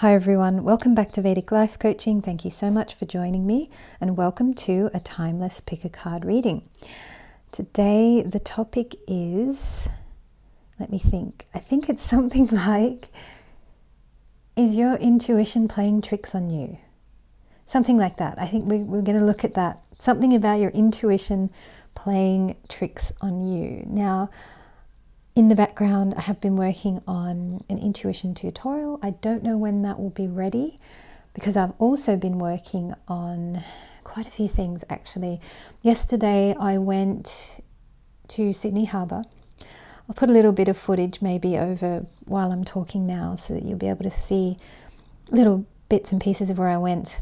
Hi everyone, welcome back to Vedic Life Coaching. Thank you so much for joining me and welcome to a timeless pick a card reading. Today the topic is, let me think, I think it's something like, is your intuition playing tricks on you? Something like that. I think we, we're going to look at that. Something about your intuition playing tricks on you. Now, in the background, I have been working on an intuition tutorial. I don't know when that will be ready because I've also been working on quite a few things actually. Yesterday, I went to Sydney Harbour. I'll put a little bit of footage maybe over while I'm talking now so that you'll be able to see little bits and pieces of where I went.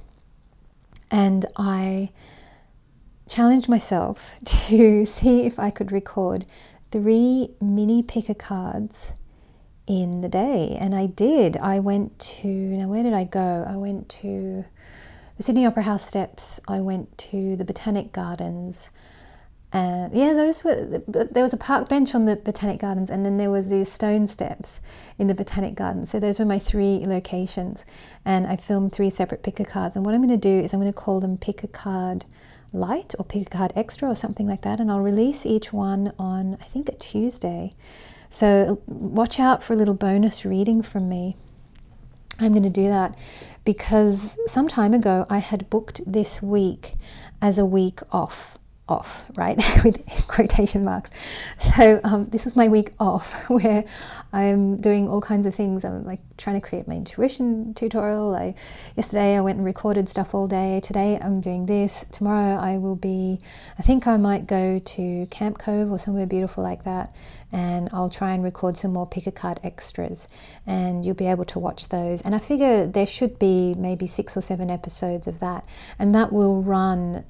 And I challenged myself to see if I could record three mini picker cards in the day. And I did. I went to, now where did I go? I went to the Sydney Opera House steps, I went to the Botanic Gardens. And yeah, those were, there was a park bench on the Botanic Gardens, and then there was these stone steps in the Botanic Gardens. So those were my three locations. And I filmed three separate picker cards. And what I'm going to do is I'm going to call them picker card light or pick a card extra or something like that and I'll release each one on I think a Tuesday. So watch out for a little bonus reading from me. I'm going to do that because some time ago I had booked this week as a week off off, right, with quotation marks. So um, this was my week off where I'm doing all kinds of things. I'm like trying to create my intuition tutorial. I, yesterday I went and recorded stuff all day. Today I'm doing this. Tomorrow I will be, I think I might go to Camp Cove or somewhere beautiful like that and I'll try and record some more pick a card extras and you'll be able to watch those. And I figure there should be maybe six or seven episodes of that and that will run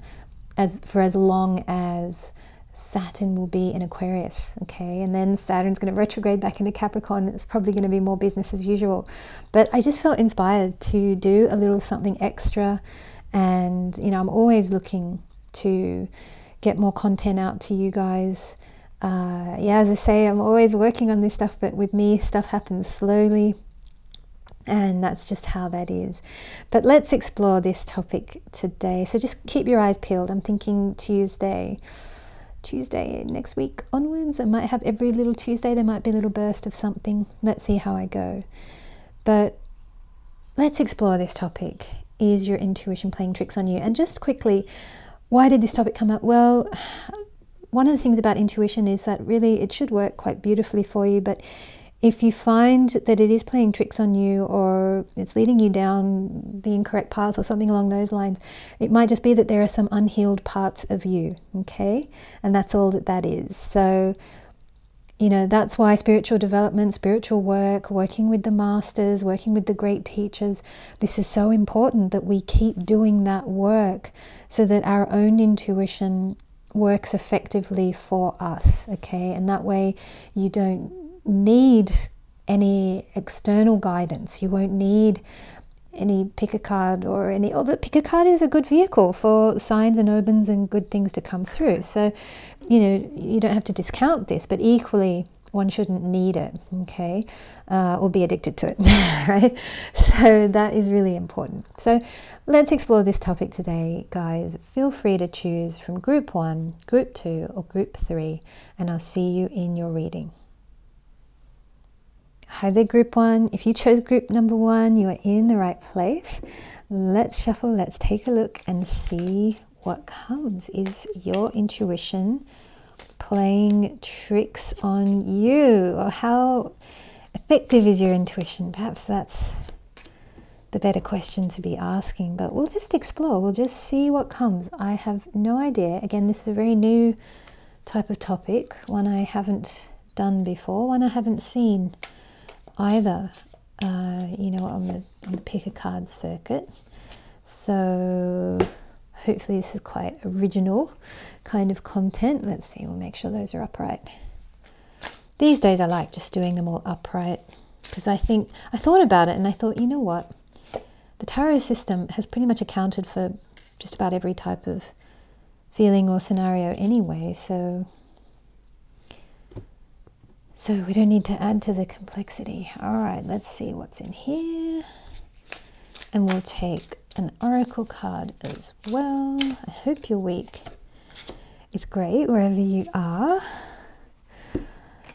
as for as long as Saturn will be in Aquarius, okay? And then Saturn's going to retrograde back into Capricorn. It's probably going to be more business as usual. But I just felt inspired to do a little something extra. And, you know, I'm always looking to get more content out to you guys. Uh, yeah, as I say, I'm always working on this stuff, but with me, stuff happens slowly. And that's just how that is. But let's explore this topic today. So just keep your eyes peeled. I'm thinking Tuesday, Tuesday next week onwards. I might have every little Tuesday, there might be a little burst of something. Let's see how I go. But let's explore this topic. Is your intuition playing tricks on you? And just quickly, why did this topic come up? Well, one of the things about intuition is that really it should work quite beautifully for you, but if you find that it is playing tricks on you or it's leading you down the incorrect path or something along those lines, it might just be that there are some unhealed parts of you, okay? And that's all that that is. So, you know, that's why spiritual development, spiritual work, working with the masters, working with the great teachers, this is so important that we keep doing that work so that our own intuition works effectively for us, okay? And that way you don't need any external guidance. You won't need any pick a card or any other pick a card is a good vehicle for signs and omens and good things to come through. So, you know, you don't have to discount this, but equally one shouldn't need it, okay, uh, or be addicted to it, right? So that is really important. So let's explore this topic today, guys. Feel free to choose from group one, group two, or group three, and I'll see you in your reading. Hi there, group one. If you chose group number one, you are in the right place. Let's shuffle, let's take a look and see what comes. Is your intuition playing tricks on you? Or how effective is your intuition? Perhaps that's the better question to be asking, but we'll just explore, we'll just see what comes. I have no idea. Again, this is a very new type of topic, one I haven't done before, one I haven't seen either, uh, you know, the, on the pick a card circuit. So hopefully this is quite original kind of content. Let's see, we'll make sure those are upright. These days I like just doing them all upright because I think, I thought about it and I thought, you know what? The tarot system has pretty much accounted for just about every type of feeling or scenario anyway, so so we don't need to add to the complexity. All right, let's see what's in here. And we'll take an oracle card as well. I hope your week is great wherever you are.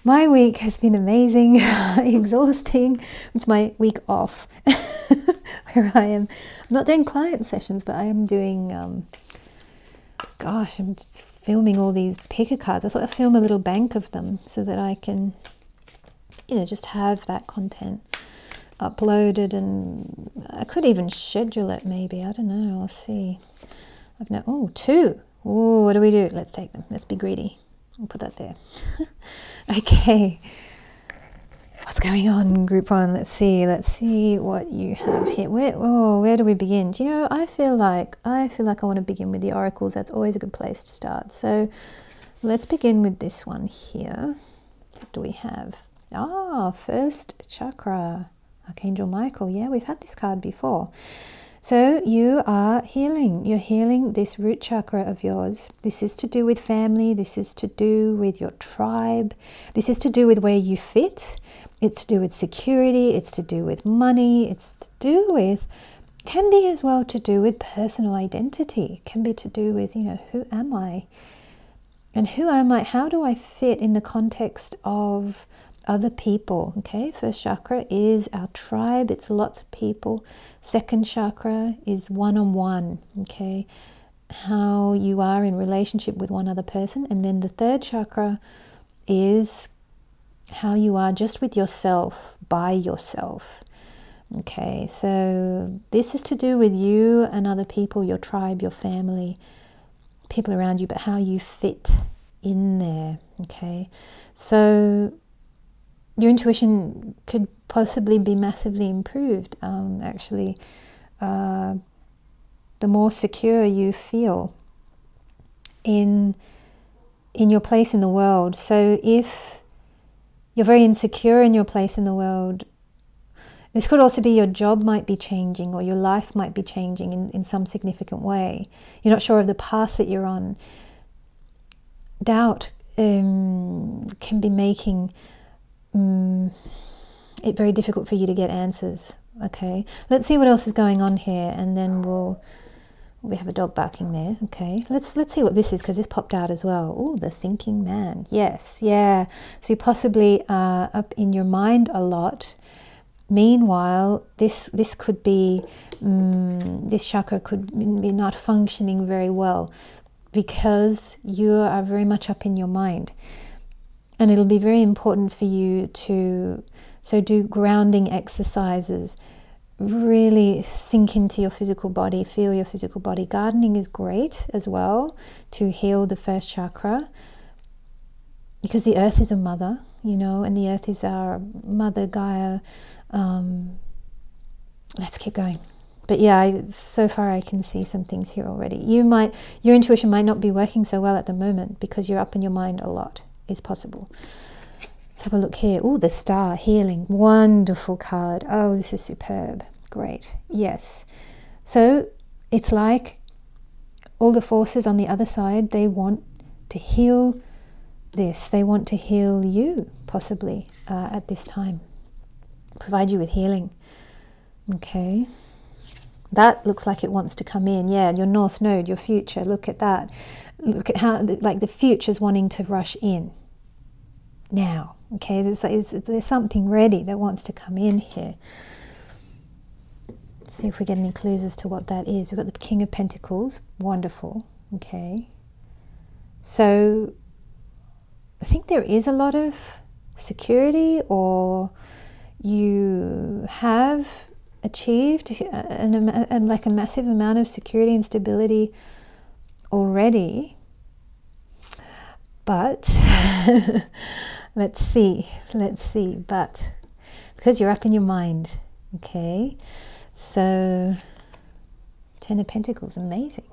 My week has been amazing, exhausting. It's my week off where I am I'm not doing client sessions, but I am doing, um, gosh, I'm filming all these picker cards. I thought I'd film a little bank of them so that I can, you know, just have that content uploaded and I could even schedule it maybe. I don't know. I'll see. I've now, oh, two. Oh, what do we do? Let's take them. Let's be greedy. I'll put that there. okay. What's going on, group one? Let's see. Let's see what you have here. Where, oh, where do we begin? Do you know, I feel like I feel like I want to begin with the oracles. That's always a good place to start. So let's begin with this one here. What do we have? Ah, first chakra. Archangel Michael. Yeah, we've had this card before. So you are healing. You're healing this root chakra of yours. This is to do with family. This is to do with your tribe. This is to do with where you fit. It's to do with security. It's to do with money. It's to do with, can be as well to do with personal identity. Can be to do with, you know, who am I? And who am I? How do I fit in the context of other people. Okay, first chakra is our tribe, it's lots of people. Second chakra is one on one. Okay, how you are in relationship with one other person. And then the third chakra is how you are just with yourself, by yourself. Okay, so this is to do with you and other people, your tribe, your family, people around you, but how you fit in there. Okay, so your intuition could possibly be massively improved. Um, actually, uh, the more secure you feel in in your place in the world. So if you're very insecure in your place in the world, this could also be your job might be changing or your life might be changing in, in some significant way. You're not sure of the path that you're on. Doubt um, can be making mm, it very difficult for you to get answers. Okay, let's see what else is going on here, and then we'll. We have a dog barking there. Okay, let's let's see what this is because this popped out as well. Oh, the thinking man. Yes, yeah. So you possibly are up in your mind a lot. Meanwhile, this this could be um, this chakra could be not functioning very well because you are very much up in your mind. And it'll be very important for you to so do grounding exercises. Really sink into your physical body, feel your physical body. Gardening is great as well to heal the first chakra because the earth is a mother, you know, and the earth is our mother, Gaia. Um, let's keep going. But yeah, I, so far I can see some things here already. You might, your intuition might not be working so well at the moment because you're up in your mind a lot is possible. Let's have a look here. Oh, the star, healing. Wonderful card. Oh, this is superb. Great. Yes. So it's like all the forces on the other side, they want to heal this. They want to heal you, possibly, uh, at this time. Provide you with healing. Okay. That looks like it wants to come in. Yeah, your north node, your future. Look at that. Look at how, like the future's wanting to rush in now. Okay, there's, there's something ready that wants to come in here. Let's see if we get any clues as to what that is. We've got the King of Pentacles, wonderful. Okay, so I think there is a lot of security, or you have achieved uh, an, an, um, like a massive amount of security and stability already. But let's see, let's see. But because you're up in your mind, okay? So, Ten of Pentacles, amazing.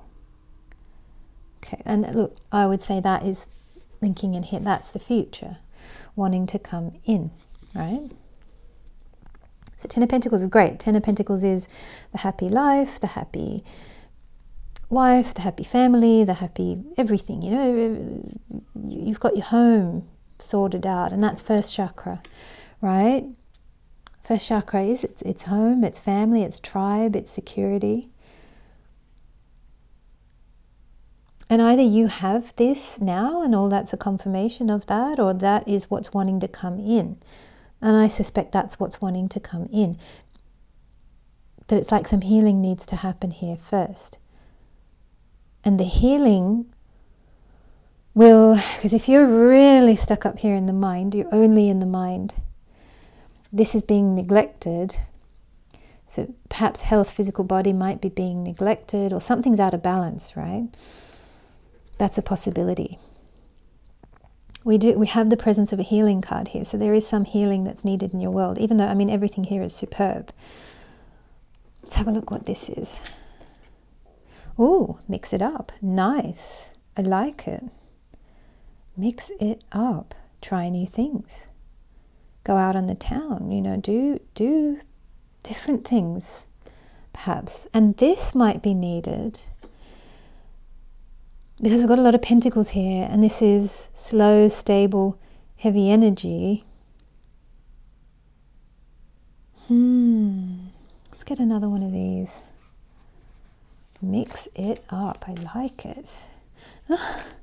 Okay, and look, I would say that is linking in here. That's the future, wanting to come in, right? So Ten of Pentacles is great. Ten of Pentacles is the happy life, the happy wife, the happy family, the happy everything. You know, you've got your home sorted out, and that's first chakra, right? First chakra is it's, it's home, it's family, it's tribe, it's security. And either you have this now and all that's a confirmation of that, or that is what's wanting to come in. And I suspect that's what's wanting to come in. But it's like some healing needs to happen here first. And the healing will, because if you're really stuck up here in the mind, you're only in the mind, this is being neglected. So perhaps health, physical body might be being neglected, or something's out of balance, right? That's a possibility. We do we have the presence of a healing card here, so there is some healing that's needed in your world, even though I mean everything here is superb. Let's have a look what this is. Oh, mix it up. Nice. I like it. Mix it up. Try new things. Go out on the town, you know, do do different things perhaps. And this might be needed because we've got a lot of pentacles here, and this is slow, stable, heavy energy. Hmm. Let's get another one of these. Mix it up. I like it.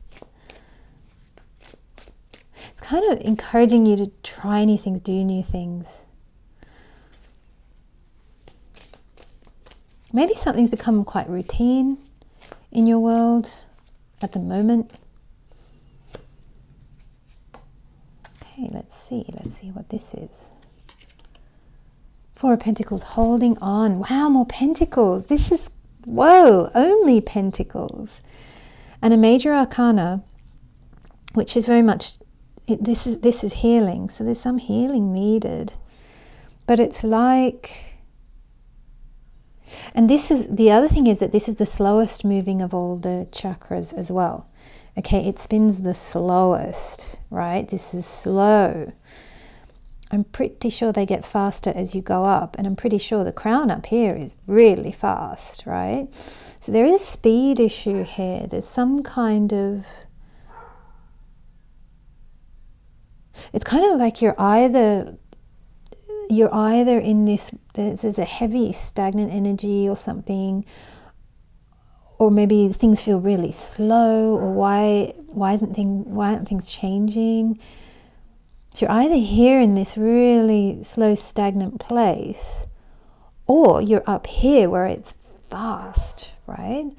kind of encouraging you to try new things, do new things. Maybe something's become quite routine in your world at the moment. Okay, let's see. Let's see what this is. Four of Pentacles holding on. Wow, more Pentacles. This is, whoa, only Pentacles. And a major arcana, which is very much, it, this is this is healing. So there's some healing needed. But it's like, and this is the other thing is that this is the slowest moving of all the chakras as well. Okay, it spins the slowest, right? This is slow. I'm pretty sure they get faster as you go up, and I'm pretty sure the crown up here is really fast, right? So there is a speed issue here. There's some kind of it's kind of like you're either you're either in this there's a heavy stagnant energy or something or maybe things feel really slow or why why isn't thing why aren't things changing? So you're either here in this really slow stagnant place or you're up here where it's fast right?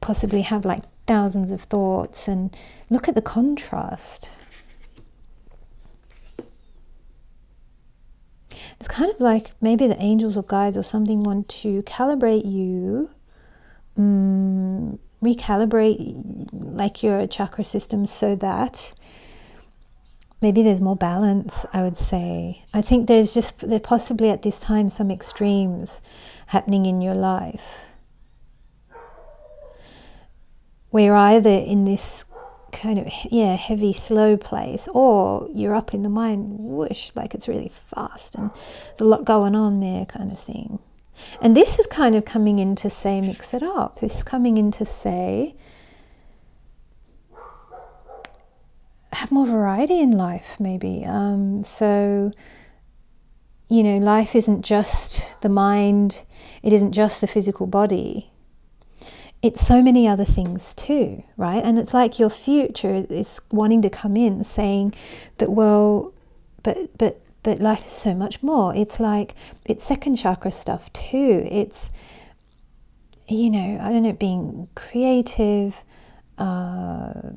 Possibly have like thousands of thoughts and look at the contrast it's kind of like maybe the angels or guides or something want to calibrate you, um, recalibrate like your chakra system so that maybe there's more balance, I would say. I think there's just, there possibly at this time some extremes happening in your life. You're either in this kind of yeah heavy slow place or you're up in the mind whoosh like it's really fast and there's a lot going on there kind of thing. And this is kind of coming in to say mix it up. This is coming in to say have more variety in life maybe. Um, so you know life isn't just the mind it isn't just the physical body it's so many other things too, right? And it's like your future is wanting to come in saying that, well, but, but, but life is so much more. It's like, it's second chakra stuff too. It's, you know, I don't know, being creative, uh,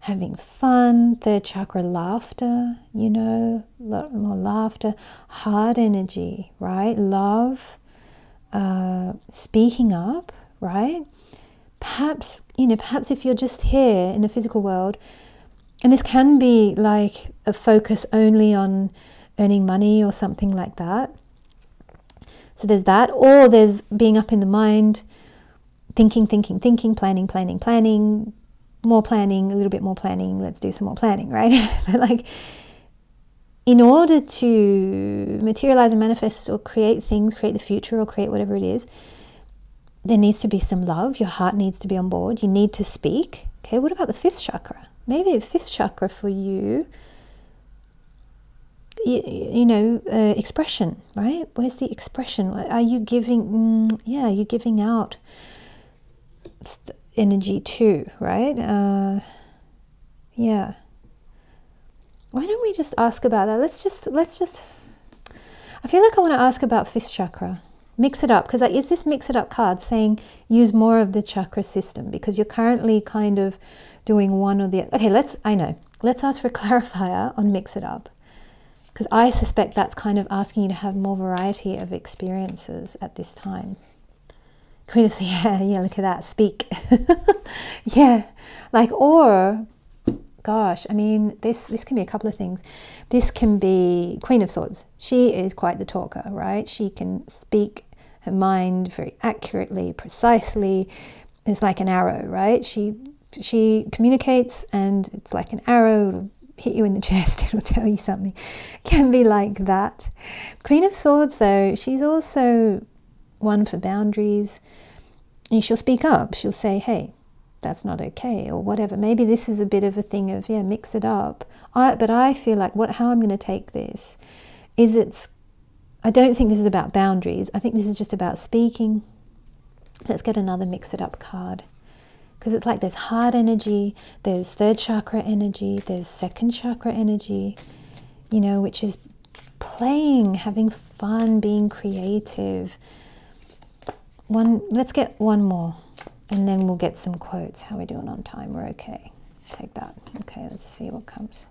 having fun, third chakra laughter, you know, a lot more laughter, heart energy, right? Love, uh, speaking up, right? Perhaps, you know, perhaps if you're just here in the physical world, and this can be like a focus only on earning money or something like that. So there's that, or there's being up in the mind, thinking, thinking, thinking, planning, planning, planning, more planning, a little bit more planning, let's do some more planning, right? but like, in order to materialize and manifest or create things, create the future or create whatever it is, there needs to be some love. Your heart needs to be on board. You need to speak. Okay, what about the fifth chakra? Maybe a fifth chakra for you you, you know, uh, expression, right? Where's the expression? Are you giving, mm, yeah, you're giving out energy too, right? Uh, yeah. Why don't we just ask about that? Let's just, let's just, I feel like I want to ask about fifth chakra. Mix it up, because is this mix it up card saying use more of the chakra system? Because you're currently kind of doing one or the other. Okay, let's, I know. Let's ask for a clarifier on mix it up because I suspect that's kind of asking you to have more variety of experiences at this time. Queen of yeah, yeah, look at that, speak. yeah, like, or, gosh, I mean, this, this can be a couple of things. This can be Queen of Swords. She is quite the talker, right? She can speak her mind very accurately, precisely. It's like an arrow, right? She, she communicates and it's like an arrow, hit you in the chest, it'll tell you something. Can be like that. Queen of Swords, though, she's also one for boundaries. And she'll speak up. She'll say, hey, that's not okay, or whatever. Maybe this is a bit of a thing of, yeah, mix it up. I, but I feel like what, how I'm going to take this is it's, I don't think this is about boundaries. I think this is just about speaking. Let's get another mix it up card because it's like there's heart energy, there's third chakra energy, there's second chakra energy, you know, which is playing, having fun, being creative. One, let's get one more, and then we'll get some quotes. How are we doing on time? We're okay. Take that. Okay, let's see what comes.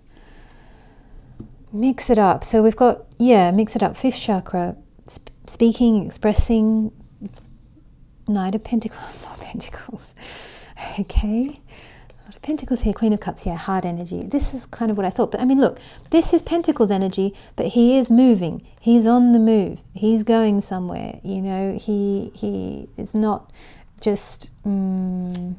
Mix it up. So we've got yeah, mix it up. Fifth chakra, sp speaking, expressing. Knight of Pentacles, more Pentacles. Okay. A lot of Pentacles here, Queen of Cups here, hard energy. This is kind of what I thought. But I mean, look, this is Pentacles energy, but he is moving. He's on the move. He's going somewhere. You know, he he is not just um,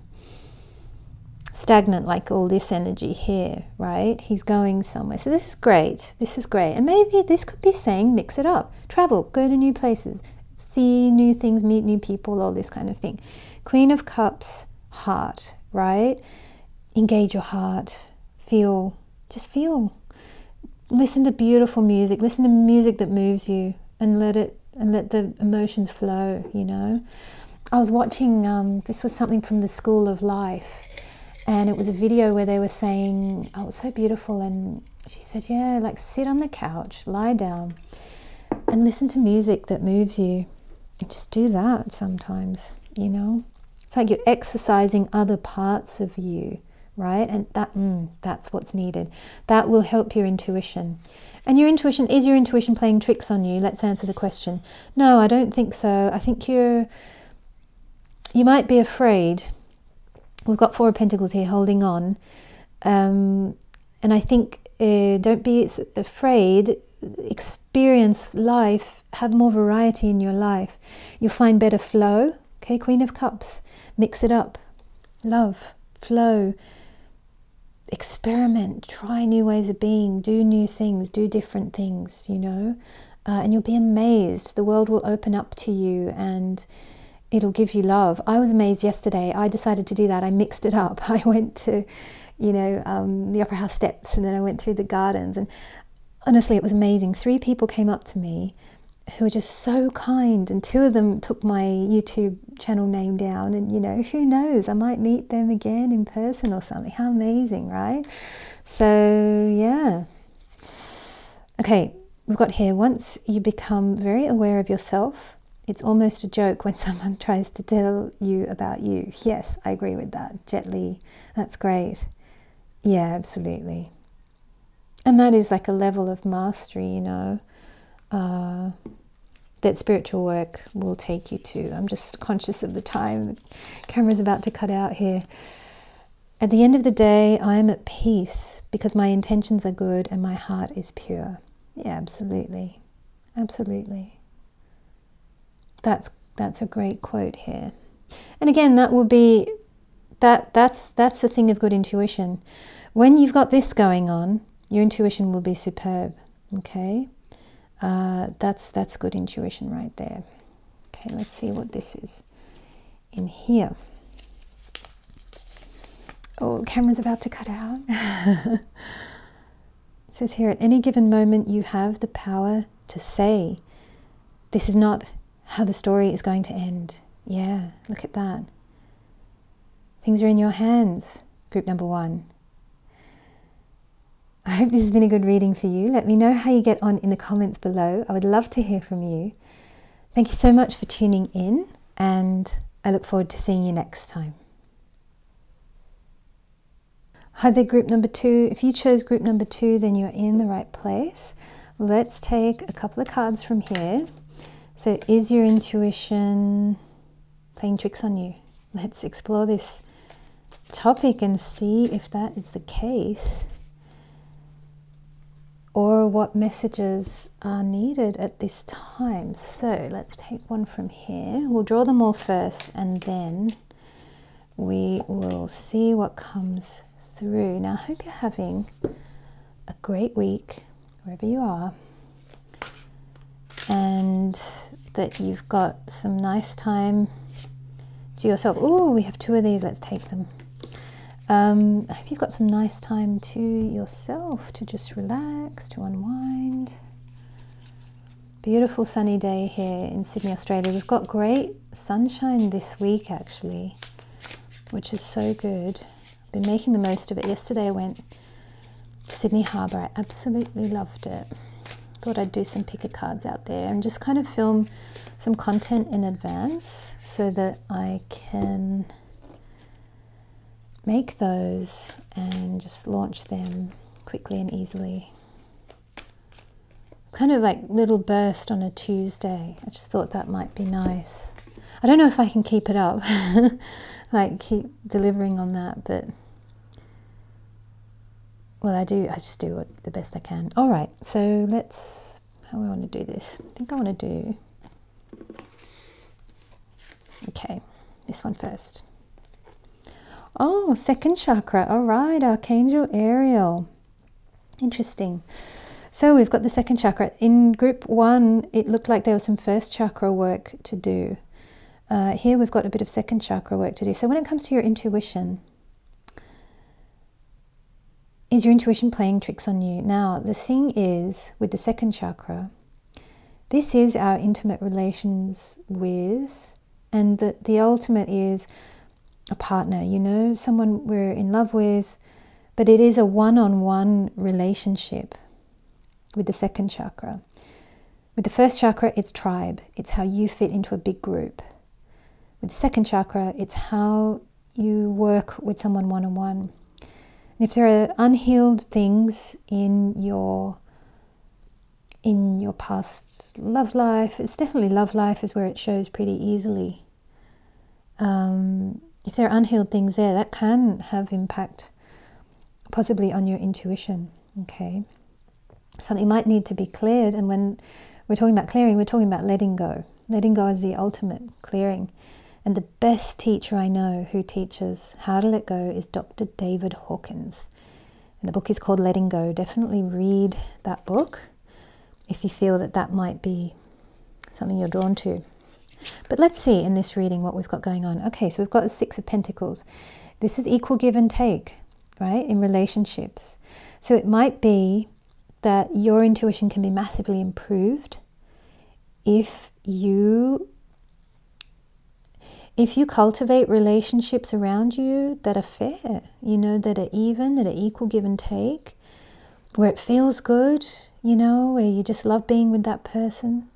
stagnant like all this energy here, right? He's going somewhere. So this is great. This is great. And maybe this could be saying mix it up. Travel, go to new places, see new things, meet new people, all this kind of thing. Queen of Cups heart, right? Engage your heart, feel, just feel. Listen to beautiful music, listen to music that moves you and let it and let the emotions flow, you know. I was watching um, this was something from the School of Life and it was a video where they were saying, Oh, it's so beautiful and she said, Yeah, like sit on the couch, lie down and listen to music that moves you. And just do that sometimes, you know. It's like you're exercising other parts of you, right? And that mm, that's what's needed. That will help your intuition. And your intuition is your intuition playing tricks on you? Let's answer the question. No, I don't think so. I think you're you might be afraid. We've got four of pentacles here holding on. Um, and I think uh, don't be afraid experience life, have more variety in your life. You'll find better flow. Okay, Queen of Cups. Mix it up. Love, flow, experiment, try new ways of being, do new things, do different things, you know, uh, and you'll be amazed. The world will open up to you and it'll give you love. I was amazed yesterday. I decided to do that. I mixed it up. I went to, you know, um, the Opera House steps and then I went through the gardens. And honestly, it was amazing. Three people came up to me who were just so kind and two of them took my youtube channel name down and you know who knows i might meet them again in person or something how amazing right so yeah okay we've got here once you become very aware of yourself it's almost a joke when someone tries to tell you about you yes i agree with that jet li that's great yeah absolutely and that is like a level of mastery you know uh, that spiritual work will take you to. I'm just conscious of the time. The camera's about to cut out here. At the end of the day, I am at peace because my intentions are good and my heart is pure. Yeah, absolutely. Absolutely. That's that's a great quote here. And again, that will be that that's that's a thing of good intuition. When you've got this going on, your intuition will be superb. Okay? Uh, that's that's good intuition right there. Okay, let's see what this is in here. Oh, camera's about to cut out. It says here, at any given moment, you have the power to say, This is not how the story is going to end. Yeah, look at that. Things are in your hands, group number one. I hope this has been a good reading for you. Let me know how you get on in the comments below. I would love to hear from you. Thank you so much for tuning in, and I look forward to seeing you next time. Hi there, group number two. If you chose group number two, then you're in the right place. Let's take a couple of cards from here. So, is your intuition playing tricks on you? Let's explore this topic and see if that is the case or what messages are needed at this time. So let's take one from here. We'll draw them all first and then we will see what comes through. Now, I hope you're having a great week wherever you are and that you've got some nice time to yourself. Oh, we have two of these. Let's take them. Um, I hope you've got some nice time to yourself to just relax, to unwind. Beautiful sunny day here in Sydney, Australia. We've got great sunshine this week actually, which is so good. I've been making the most of it. Yesterday I went to Sydney Harbour. I absolutely loved it. Thought I'd do some picker cards out there and just kind of film some content in advance so that I can make those and just launch them quickly and easily. Kind of like little burst on a Tuesday. I just thought that might be nice. I don't know if I can keep it up, like keep delivering on that, but well, I do. I just do it the best I can. All right, so let's. How I want to do this? I think I want to do. Okay, this one first. Oh, second chakra. All right, Archangel Ariel. Interesting. So we've got the second chakra. In group one, it looked like there was some first chakra work to do. Uh, here we've got a bit of second chakra work to do. So when it comes to your intuition, is your intuition playing tricks on you? Now, the thing is with the second chakra, this is our intimate relations with, and the, the ultimate is a partner, you know, someone we're in love with, but it is a one on one relationship with the second chakra. With the first chakra, it's tribe, it's how you fit into a big group. With the second chakra, it's how you work with someone one on one. And if there are unhealed things in your in your past love life, it's definitely love life is where it shows pretty easily. Um, if there are unhealed things there, that can have impact possibly on your intuition. Okay. Something might need to be cleared. And when we're talking about clearing, we're talking about letting go. Letting go is the ultimate clearing. And the best teacher I know who teaches how to let go is Dr. David Hawkins. And the book is called Letting Go. Definitely read that book if you feel that that might be something you're drawn to. But let's see in this reading what we've got going on. Okay, so we've got the Six of Pentacles. This is equal give and take, right, in relationships. So it might be that your intuition can be massively improved if you if you cultivate relationships around you that are fair, you know, that are even, that are equal give and take, where it feels good, you know, where you just love being with that person,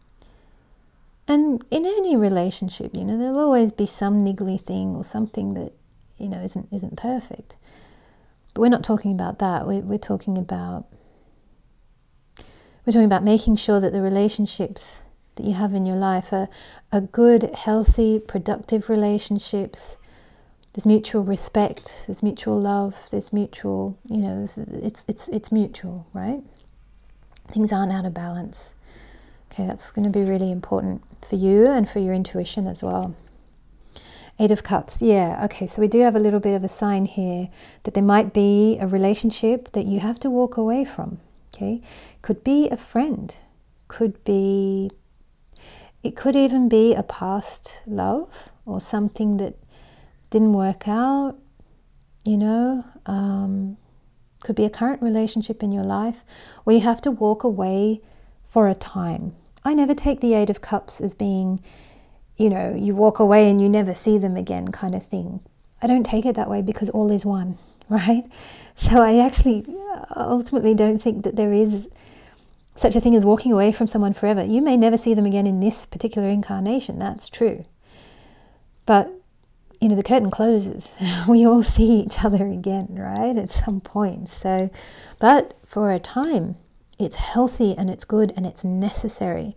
and in any relationship, you know, there'll always be some niggly thing or something that, you know, isn't isn't perfect. But we're not talking about that. We're, we're talking about we're talking about making sure that the relationships that you have in your life are, are good, healthy, productive relationships. There's mutual respect, there's mutual love, there's mutual, you know, it's it's it's mutual, right? Things aren't out of balance. Okay, that's going to be really important for you and for your intuition as well. Eight of Cups, yeah, okay, so we do have a little bit of a sign here that there might be a relationship that you have to walk away from, okay? Could be a friend, could be, it could even be a past love or something that didn't work out, you know? Um, Could be a current relationship in your life, where you have to walk away for a time. I never take the Eight of Cups as being, you know, you walk away and you never see them again kind of thing. I don't take it that way because all is one, right? So I actually ultimately don't think that there is such a thing as walking away from someone forever. You may never see them again in this particular incarnation, that's true. But, you know, the curtain closes. we all see each other again, right, at some point. So, but for a time, it's healthy and it's good and it's necessary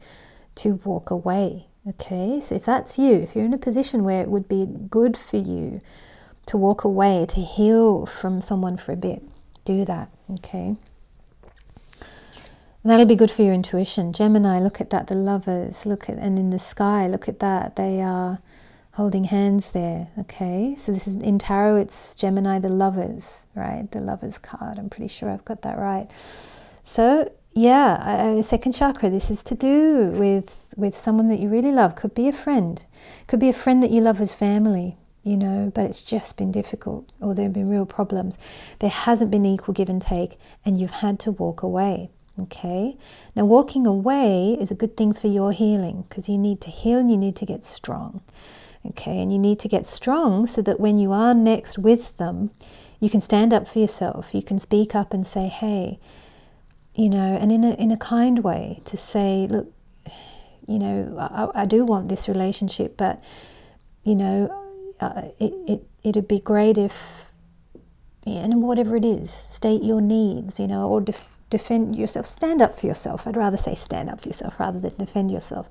to walk away. Okay, so if that's you, if you're in a position where it would be good for you to walk away, to heal from someone for a bit, do that. Okay. That'll be good for your intuition. Gemini, look at that, the lovers, look at, and in the sky, look at that, they are holding hands there, okay? So this is, in tarot, it's Gemini, the lovers, right? The lovers card, I'm pretty sure I've got that right. So, yeah, second chakra, this is to do with, with someone that you really love. Could be a friend, could be a friend that you love as family, you know, but it's just been difficult or there have been real problems. There hasn't been equal give and take, and you've had to walk away. Okay, now walking away is a good thing for your healing because you need to heal and you need to get strong. Okay, and you need to get strong so that when you are next with them, you can stand up for yourself. You can speak up and say, hey, you know, and in a, in a kind way to say, look, you know, I, I do want this relationship, but, you know, uh, it, it, it'd be great if, and whatever it is, state your needs, you know, or def defend yourself, stand up for yourself. I'd rather say stand up for yourself rather than defend yourself.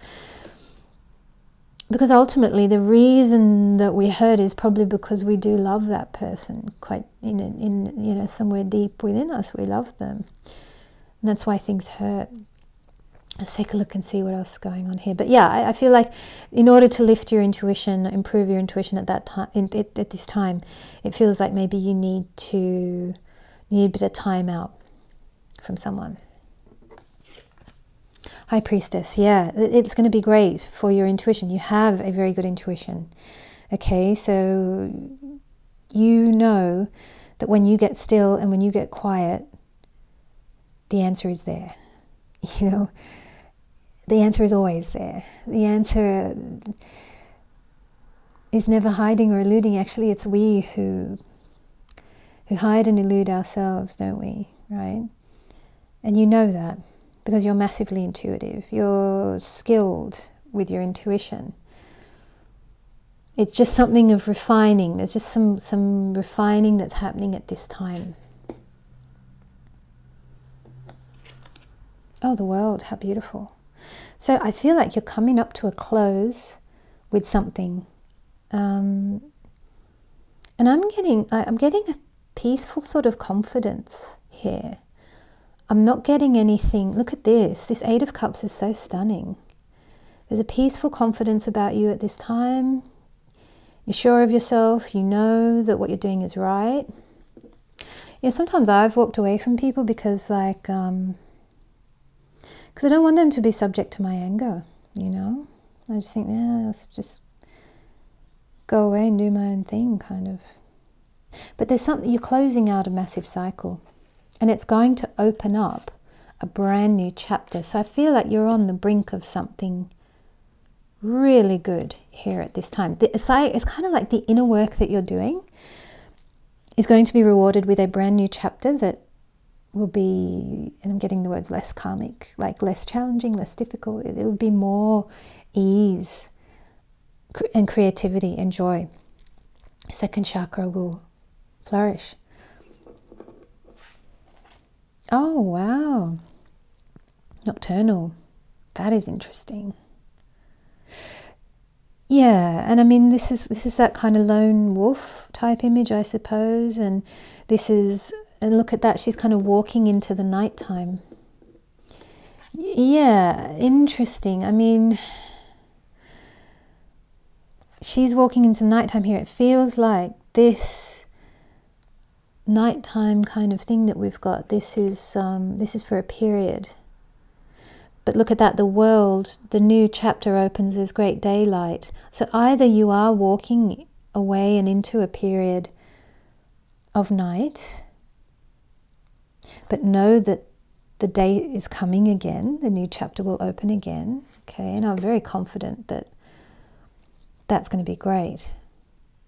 Because ultimately, the reason that we hurt is probably because we do love that person quite in, in you know somewhere deep within us. We love them, and that's why things hurt. Let's take a look and see what else is going on here. But yeah, I, I feel like in order to lift your intuition, improve your intuition at that time, at, at this time, it feels like maybe you need to need a bit of time out from someone. High Priestess, yeah, it's going to be great for your intuition. You have a very good intuition. Okay, so you know that when you get still and when you get quiet, the answer is there. You know, the answer is always there. The answer is never hiding or eluding. Actually, it's we who who hide and elude ourselves, don't we? Right? And you know that because you're massively intuitive, you're skilled with your intuition. It's just something of refining. There's just some, some refining that's happening at this time. Oh, the world, how beautiful. So I feel like you're coming up to a close with something. Um, and I'm getting, I'm getting a peaceful sort of confidence here. I'm not getting anything. Look at this. This Eight of Cups is so stunning. There's a peaceful confidence about you at this time. You're sure of yourself. You know that what you're doing is right. Yeah, sometimes I've walked away from people because, like, um, because I don't want them to be subject to my anger. You know, I just think, yeah, let's just go away and do my own thing, kind of. But there's something you're closing out a massive cycle and it's going to open up a brand new chapter. So I feel like you're on the brink of something really good here at this time. It's, like, it's kind of like the inner work that you're doing is going to be rewarded with a brand new chapter that will be, and I'm getting the words less karmic, like less challenging, less difficult. It will be more ease and creativity and joy. Second chakra will flourish. Oh, wow. Nocturnal. That is interesting. Yeah, and I mean this is this is that kind of lone wolf type image, I suppose, and this is and look at that, she's kind of walking into the nighttime. Yeah, interesting. I mean she's walking into nighttime here. It feels like this nighttime kind of thing that we've got. This is um, this is for a period. But look at that, the world, the new chapter opens as great daylight. So either you are walking away and into a period of night, But know that the day is coming again, the new chapter will open again. Okay, and I'm very confident that that's going to be great.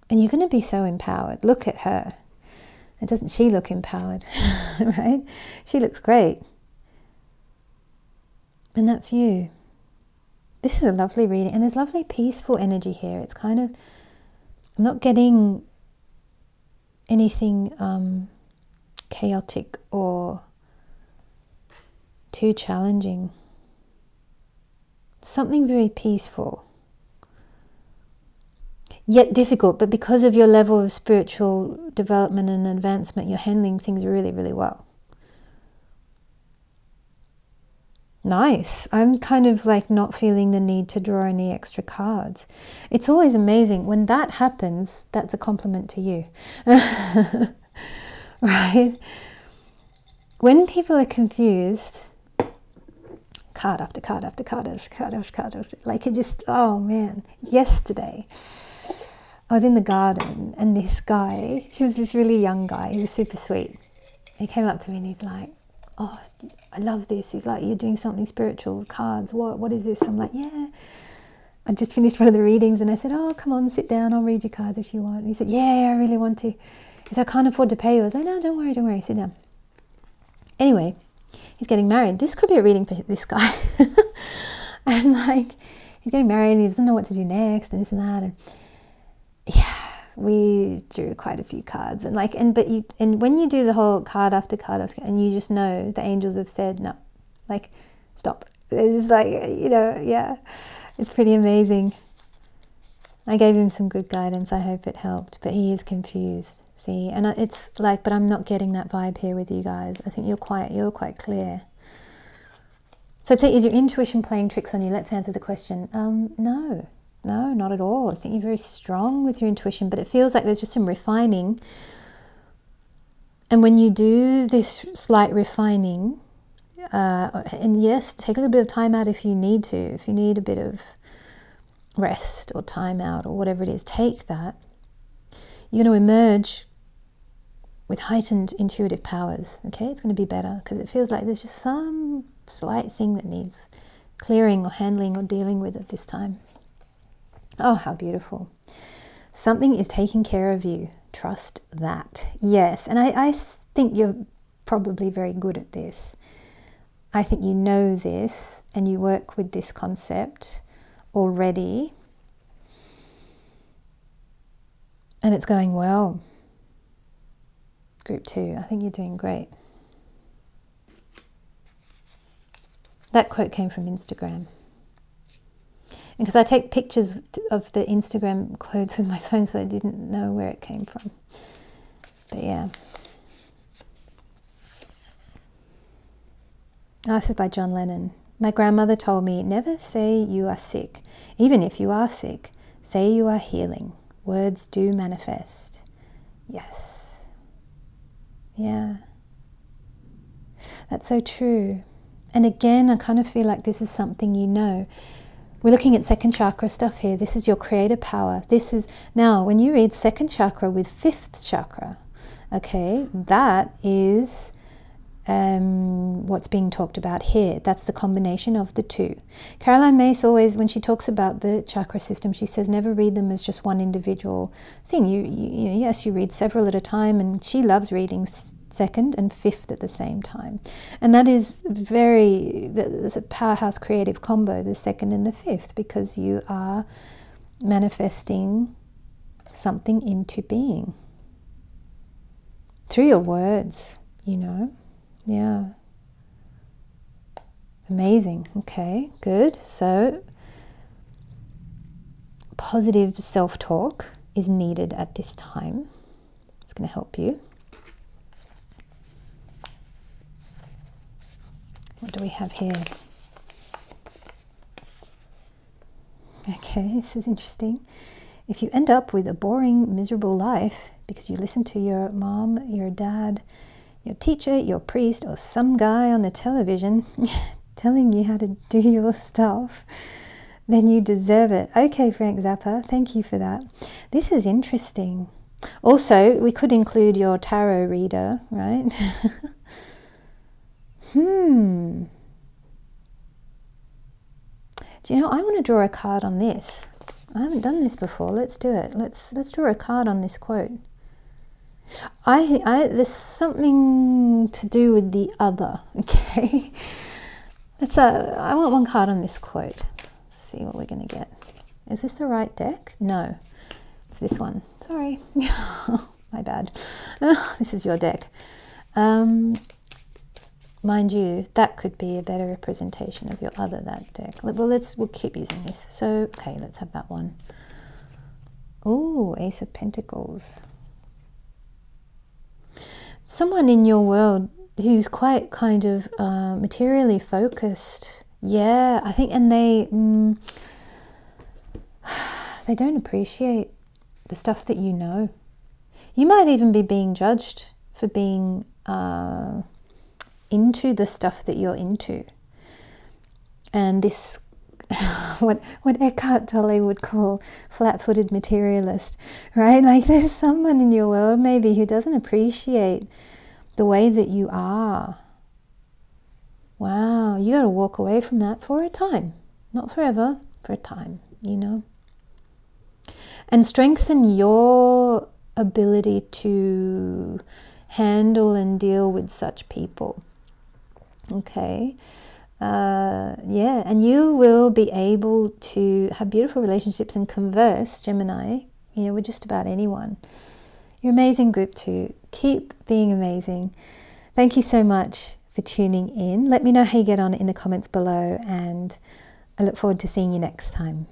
And you're going to be so empowered. Look at her. And doesn't she look empowered? right? She looks great. And that's you. This is a lovely reading, and there's lovely peaceful energy here. It's kind of, I'm not getting anything um, chaotic or too challenging. Something very peaceful. Yet difficult, but because of your level of spiritual development and advancement, you're handling things really, really well. Nice. I'm kind of like not feeling the need to draw any extra cards. It's always amazing. When that happens, that's a compliment to you. right? When people are confused, card after card after card after card after card, after, like it just, oh man. Yesterday, I was in the garden and this guy, he was this really young guy, he was super sweet. He came up to me and he's like, oh, I love this. He's like, you're doing something spiritual, cards. What, what is this? I'm like, yeah. I just finished one of the readings and I said, oh, come on, sit down. I'll read your cards if you want. And he said, yeah, I really want to. He said, I can't afford to pay you. I was like, no, don't worry, don't worry, sit down. Anyway, he's getting married. This could be a reading for this guy. and like, he's getting married and he doesn't know what to do next and this and that. And we drew quite a few cards and like and but you and when you do the whole card after card after and you just know the angels have said no like stop. They're just like you know yeah it's pretty amazing. I gave him some good guidance. I hope it helped but he is confused see? And it's like but i'm not getting that vibe here with you guys. I think you're quite you're quite clear. So is your intuition playing tricks on you? Let's answer the question. Um no no, not at all. I think you're very strong with your intuition, but it feels like there's just some refining. And when you do this slight refining, uh, and yes, take a little bit of time out if you need to, if you need a bit of rest or time out or whatever it is, take that. You're going to emerge with heightened intuitive powers. Okay, it's going to be better because it feels like there's just some slight thing that needs clearing or handling or dealing with at this time. Oh, how beautiful. Something is taking care of you. Trust that. Yes. And I, I think you're probably very good at this. I think you know this and you work with this concept already. And it's going well. Group two, I think you're doing great. That quote came from Instagram because I take pictures of the Instagram quotes with my phone, so I didn't know where it came from. But yeah. Oh, this is by John Lennon. My grandmother told me, never say you are sick. Even if you are sick, say you are healing. Words do manifest. Yes. Yeah. That's so true. And again, I kind of feel like this is something you know. We're looking at second chakra stuff here. This is your creative power. This is now when you read second chakra with fifth chakra, okay, that is um, what's being talked about here. That's the combination of the two. Caroline Myss always, when she talks about the chakra system, she says never read them as just one individual thing. You, you, you yes, you read several at a time, and she loves reading second and fifth at the same time. And that is very, there's a powerhouse creative combo, the second and the fifth, because you are manifesting something into being through your words, you know. Yeah. Amazing. Okay, good. So, positive self talk is needed at this time. It's going to help you. What do we have here? Okay, this is interesting. If you end up with a boring, miserable life because you listen to your mom, your dad, your teacher, your priest, or some guy on the television telling you how to do your stuff, then you deserve it. Okay, Frank Zappa, thank you for that. This is interesting. Also, we could include your tarot reader, right? Hmm. Do you know, I want to draw a card on this. I haven't done this before. Let's do it. Let's let's draw a card on this quote. I, I there's something to do with the other. Okay, let's. Uh, I want one card on this quote. Let's see what we're gonna get. Is this the right deck? No, it's this one. Sorry, my bad. this is your deck. Um, mind you, that could be a better representation of your other that deck. Well, let's we'll keep using this. So okay, let's have that one. Oh, Ace of Pentacles. Someone in your world who's quite kind of uh, materially focused. Yeah, I think, and they mm, they don't appreciate the stuff that you know. You might even be being judged for being. Uh, into the stuff that you're into. And this, what, what Eckhart Tolle would call flat footed materialist, right? Like there's someone in your world maybe who doesn't appreciate the way that you are. Wow, you got to walk away from that for a time. Not forever, for a time, you know? And strengthen your ability to handle and deal with such people. Okay. Uh, yeah, and you will be able to have beautiful relationships and converse, Gemini, you know, with just about anyone. You're amazing, group two. Keep being amazing. Thank you so much for tuning in. Let me know how you get on in the comments below, and I look forward to seeing you next time.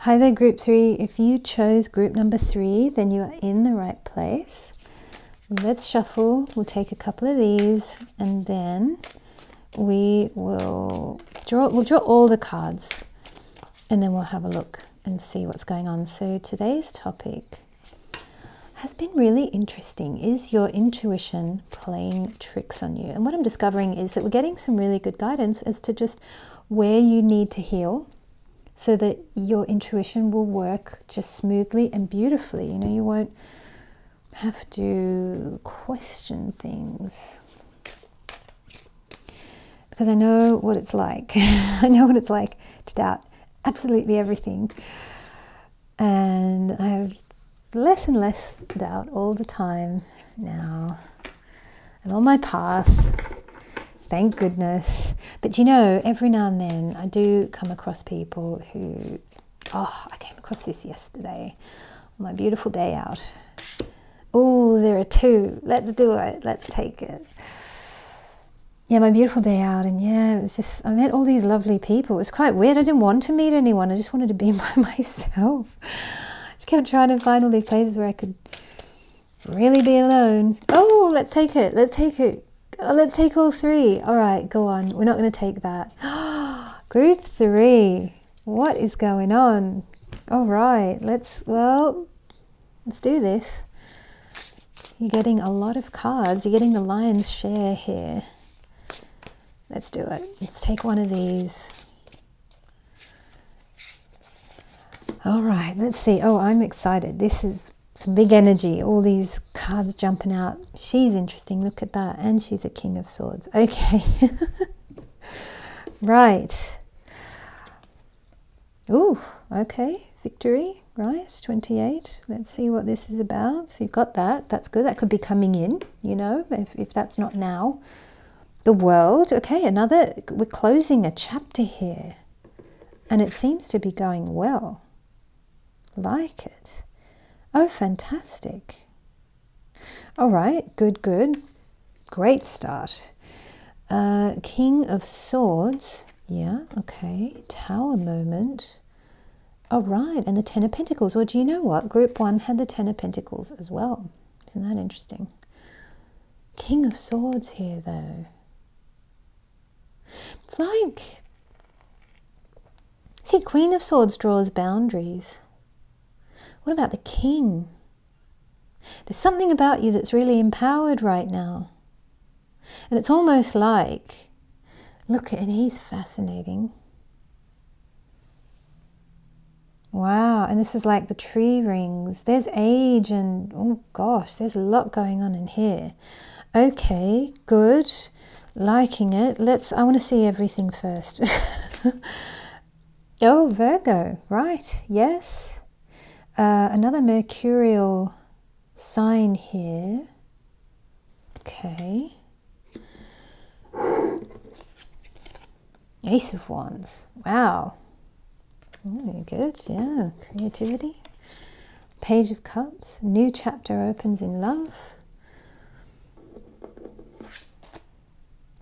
Hi there, group three. If you chose group number three, then you are in the right place. Let's shuffle. We'll take a couple of these and then we will draw, we'll draw all the cards and then we'll have a look and see what's going on. So today's topic has been really interesting. Is your intuition playing tricks on you? And what I'm discovering is that we're getting some really good guidance as to just where you need to heal so that your intuition will work just smoothly and beautifully. You know, you won't have to question things because I know what it's like. I know what it's like to doubt absolutely everything. And I have less and less doubt all the time now. I'm on my path, thank goodness. But you know, every now and then I do come across people who, oh, I came across this yesterday on my beautiful day out Oh, there are two. Let's do it. Let's take it. Yeah, my beautiful day out, and yeah, it was just, I met all these lovely people. It was quite weird. I didn't want to meet anyone, I just wanted to be by myself. I just kept trying to find all these places where I could really be alone. Oh, let's take it. Let's take it. Oh, let's take all three. All right, go on. We're not going to take that. Group three. What is going on? All right, let's, well, let's do this. You're getting a lot of cards. You're getting the lion's share here. Let's do it. Let's take one of these. All right, let's see. Oh, I'm excited. This is some big energy. All these cards jumping out. She's interesting. Look at that. And she's a king of swords. Okay. right. Ooh, okay. Victory. Right, 28. Let's see what this is about. So you've got that. That's good. That could be coming in, you know, if, if that's not now. The world. Okay, another, we're closing a chapter here. And it seems to be going well. Like it. Oh, fantastic. All right, good, good. Great start. Uh, King of Swords. Yeah, okay. Tower moment. Oh, right, and the Ten of Pentacles. Well, do you know what? Group one had the Ten of Pentacles as well. Isn't that interesting? King of Swords here, though. It's like. See, Queen of Swords draws boundaries. What about the King? There's something about you that's really empowered right now. And it's almost like, look, and he's fascinating. Wow, and this is like the tree rings. There's age and oh gosh, there's a lot going on in here. Okay, good. Liking it. Let's I want to see everything first. oh, Virgo. Right. Yes. Uh, another mercurial sign here. Okay. Ace of Wands. Wow. Oh, good. Yeah. Creativity. Page of Cups. New chapter opens in love.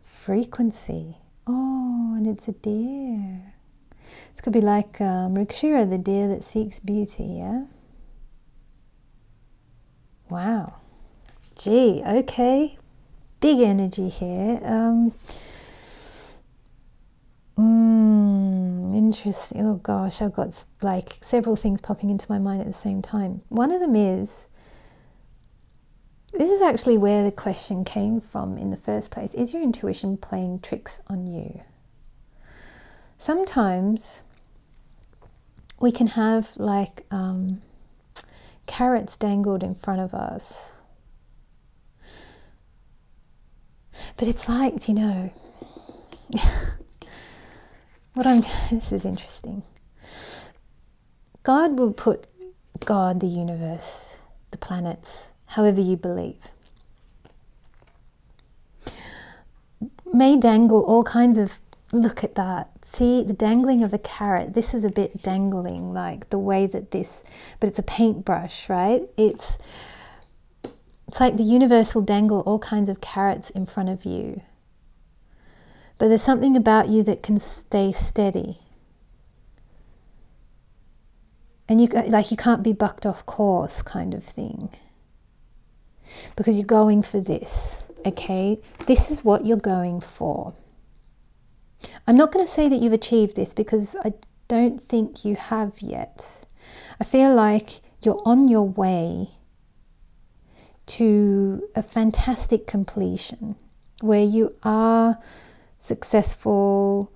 Frequency. Oh, and it's a deer. This could be like um, Mrigashira, the deer that seeks beauty, yeah? Wow. Gee, okay. Big energy here. Um, mm, interesting. Oh gosh, I've got like several things popping into my mind at the same time. One of them is this is actually where the question came from in the first place. Is your intuition playing tricks on you? Sometimes we can have like um, carrots dangled in front of us. But it's like, you know, what I'm, this is interesting. God will put God, the universe, the planets, however you believe, may dangle all kinds of, look at that, see the dangling of a carrot. This is a bit dangling, like the way that this, but it's a paintbrush, right? It's it's like the universe will dangle all kinds of carrots in front of you. But there's something about you that can stay steady. And you uh, like you can't be bucked off course kind of thing. Because you're going for this, okay? This is what you're going for. I'm not going to say that you've achieved this because I don't think you have yet. I feel like you're on your way to a fantastic completion where you are successful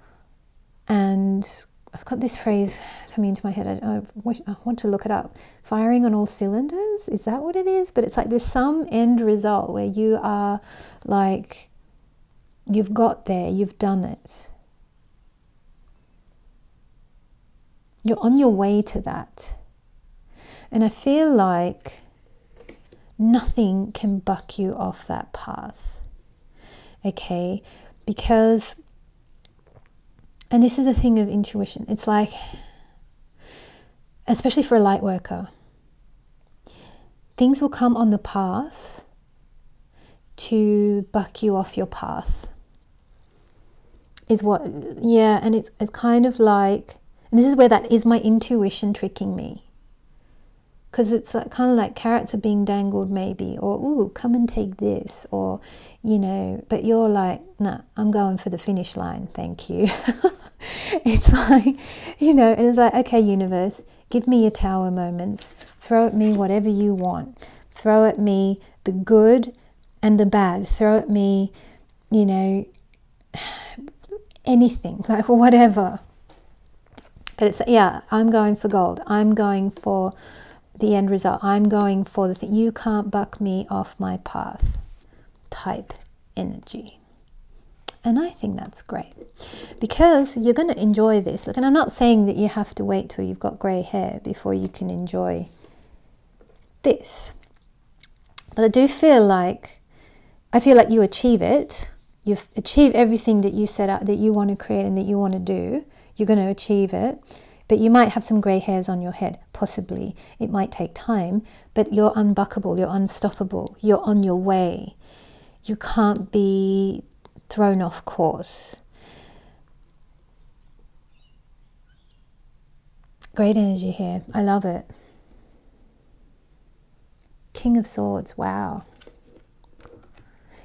and I've got this phrase coming into my head. I, I, wish, I, want to look it up. Firing on all cylinders? Is that what it is? But it's like there's some end result where you are like, you've got there, you've done it. You're on your way to that. And I feel like nothing can buck you off that path. Okay? Because, and this is the thing of intuition, it's like, especially for a light worker, things will come on the path to buck you off your path. Is what, yeah, and it's, it's kind of like, and this is where that is my intuition tricking me because it's uh, like, kind of like carrots are being dangled maybe or ooh come and take this or you know but you're like nah i'm going for the finish line thank you. It's like you know and it's like okay universe give me your tower moments. Throw at me whatever you want. Throw at me the good and the bad. Throw at me you know anything like whatever. But it's yeah i'm going for gold. I'm going for the end result. I'm going for the thing. You can't buck me off my path type energy. And I think that's great because you're going to enjoy this. Look, and I'm not saying that you have to wait till you've got grey hair before you can enjoy this. But I do feel like I feel like you achieve it. You've achieved everything that you set out that you want to create and that you want to do. You're going to achieve it. But you might have some grey hairs on your head, possibly. It might take time, but you're unbuckable, you're unstoppable, you're on your way. You can't be thrown off course. Great energy here. I love it. King of Swords. Wow.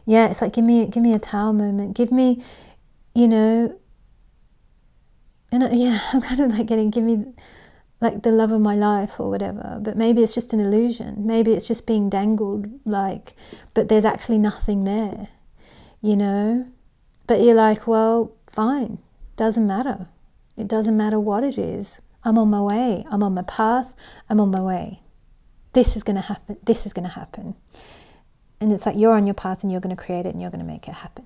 Yeah, it's like give me give me a tower moment. Give me, you know, and uh, yeah, I'm kind of like getting, give me like the love of my life or whatever. But maybe it's just an illusion. Maybe it's just being dangled, like, but there's actually nothing there, you know? But you're like, well, fine, doesn't matter. It doesn't matter what it is. I'm on my way. I'm on my path. I'm on my way. This is going to happen. This is going to happen. And it's like you're on your path and you're going to create it and you're going to make it happen.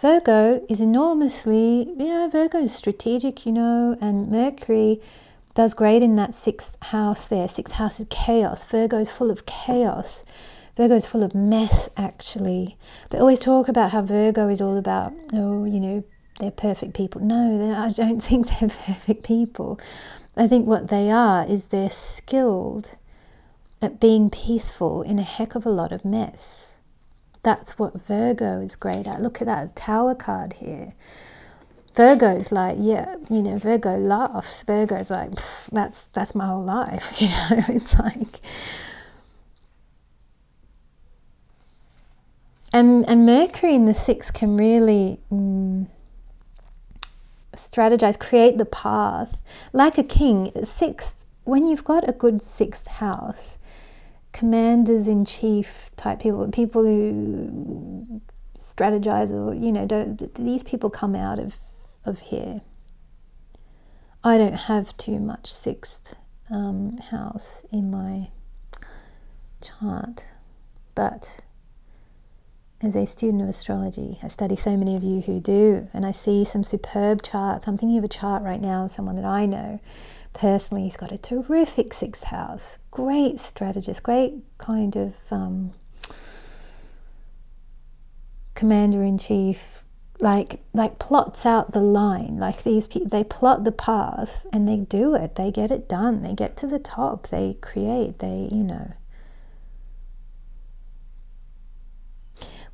Virgo is enormously, yeah, Virgo is strategic, you know, and Mercury does great in that sixth house there. Sixth house is chaos. Virgo is full of chaos. Virgo is full of mess, actually. They always talk about how Virgo is all about, oh, you know, they're perfect people. No, I don't think they're perfect people. I think what they are is they're skilled at being peaceful in a heck of a lot of mess. That's what Virgo is great at. Look at that tower card here. Virgo's like, yeah, you know, Virgo laughs. Virgo's like, that's that's my whole life. You know, it's like, and and Mercury in the sixth can really mm, strategize, create the path, like a king. Sixth, when you've got a good sixth house, commanders in chief type people, people who strategize or you know, don't, these people come out of of here. I don't have too much sixth um, house in my chart, but as a student of astrology, I study so many of you who do, and I see some superb charts. I'm thinking of a chart right now of someone that I know personally. He's got a terrific sixth house, great strategist, great kind of um, commander in chief. Like, like plots out the line. Like these people, they plot the path and they do it. They get it done. They get to the top. They create. They, you know,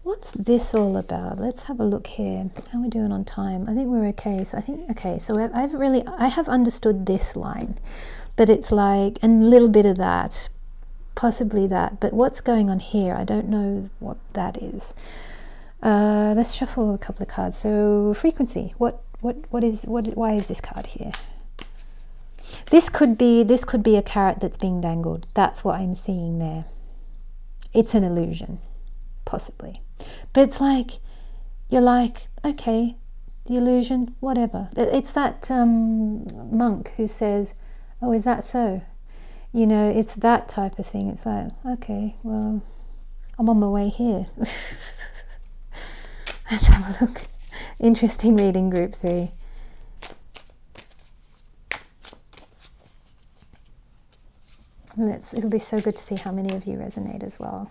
What's this all about? Let's have a look here. How are we doing on time? I think we're okay. So I think, okay, so I have really, I have understood this line, but it's like, and a little bit of that, possibly that, but what's going on here? I don't know what that is. Uh, let's shuffle a couple of cards. So frequency, what, what, what is, what, why is this card here? This could be, this could be a carrot that's being dangled. That's what I'm seeing there. It's an illusion, possibly. But it's like, you're like, okay, the illusion, whatever. It's that um, monk who says, oh, is that so? You know, it's that type of thing. It's like, okay, well, I'm on my way here. Let's have a look. Interesting reading, group three. Let's, it'll be so good to see how many of you resonate as well.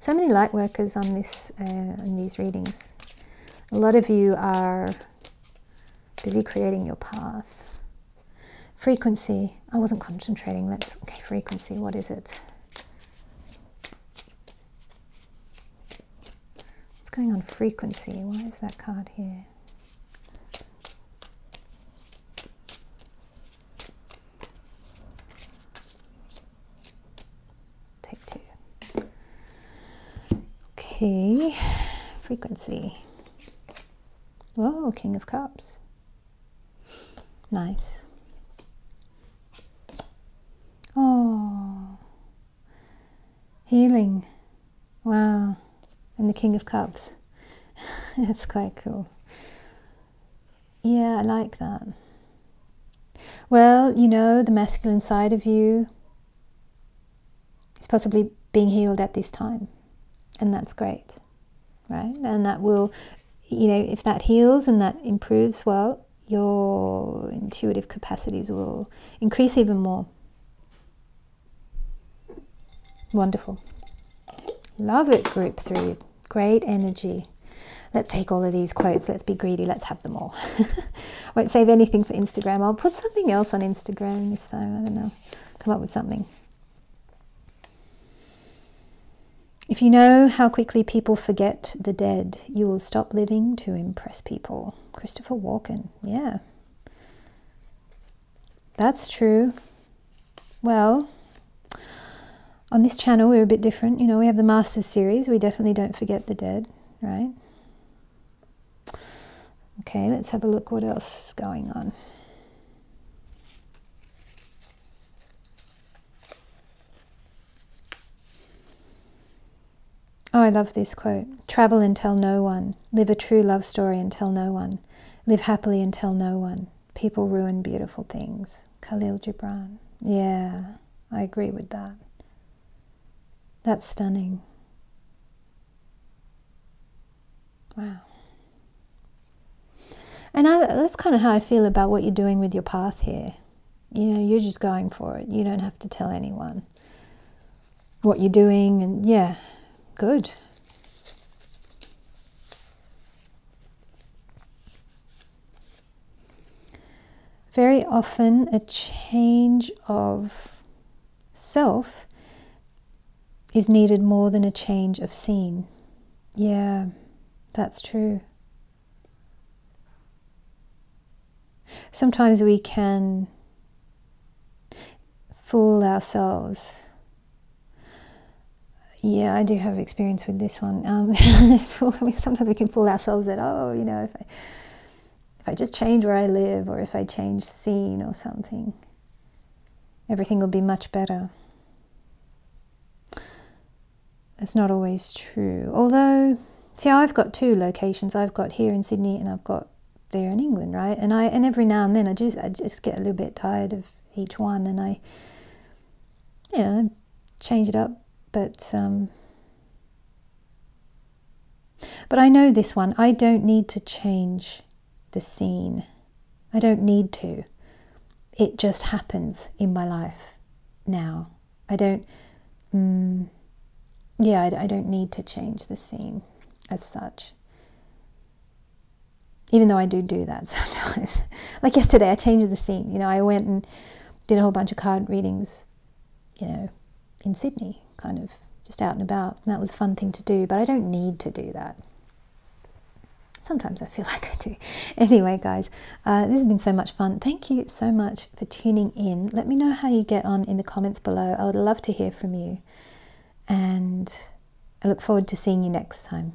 So many light workers on this uh, in these readings. A lot of you are busy creating your path. Frequency. I wasn't concentrating. Let's okay. Frequency. What is it? What's going on? Frequency. Why is that card here? Take two. Okay, frequency. Whoa, King of Cups. Nice. Oh, healing. Wow. And the King of Cups. That's quite cool. Yeah, I like that. Well, you know, the masculine side of you is possibly being healed at this time and that's great right and that will you know if that heals and that improves well your intuitive capacities will increase even more wonderful. Love it group three. Great energy. Let's take all of these quotes. Let's be greedy. Let's have them all. Won't save anything for instagram. I'll put something else on instagram this time. I don't know. Come up with something. If you know how quickly people forget the dead, you will stop living to impress people. Christopher Walken, yeah. That's true. Well, on this channel, we're a bit different. You know, we have the Masters series. We definitely don't forget the dead, right? Okay, let's have a look what else is going on. Oh, I love this quote. Travel and tell no one. Live a true love story and tell no one. Live happily and tell no one. People ruin beautiful things. Khalil Gibran. Yeah, I agree with that. That's stunning. Wow. And I, that's kind of how I feel about what you're doing with your path here. You know, you're just going for it. You don't have to tell anyone what you're doing. And yeah, good. Very often, a change of self is needed more than a change of scene. Yeah, that's true. Sometimes we can fool ourselves. Yeah, I do have experience with this one. Um, sometimes we can fool ourselves that, oh, you know, if I, if I just change where I live or if I change scene or something, everything will be much better. That's not always true. Although, see, I've got two locations. I've got here in Sydney and I've got there in England, right? And I and every now and then I just I just get a little bit tired of each one, and I yeah change it up. But um, but I know this one. I don't need to change the scene. I don't need to. It just happens in my life now. I don't. Mm, yeah, I, I don't need to change the scene as such even though I do do that sometimes. like yesterday, I changed the scene. You know, I went and did a whole bunch of card readings, you know, in Sydney, kind of just out and about. And that was a fun thing to do, but I don't need to do that. Sometimes I feel like I do. Anyway, guys, uh, this has been so much fun. Thank you so much for tuning in. Let me know how you get on in the comments below. I would love to hear from you. And I look forward to seeing you next time.